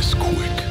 this quick.